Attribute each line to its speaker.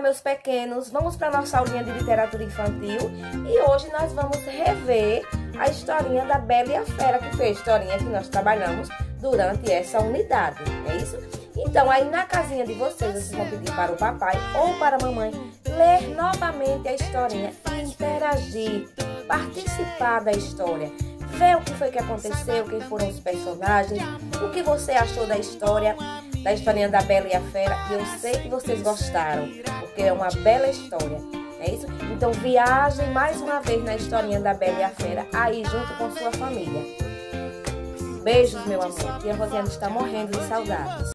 Speaker 1: meus pequenos, vamos para nossa aulinha de literatura infantil e hoje nós vamos rever a historinha da Bela e a Fera, que foi a historinha que nós trabalhamos durante essa unidade, é isso? Então, aí na casinha de vocês, vocês vão pedir para o papai ou para a mamãe ler novamente a historinha, interagir, participar da história, ver o que foi que aconteceu, quem foram os personagens, o que você achou da história da historinha da Bela e a Fera. E eu sei que vocês gostaram, porque é uma bela história. É isso? Então viajem mais uma vez na historinha da Bela e a Fera, aí junto com sua família. Beijos, meu amor. Tia Rosiane está morrendo de saudades.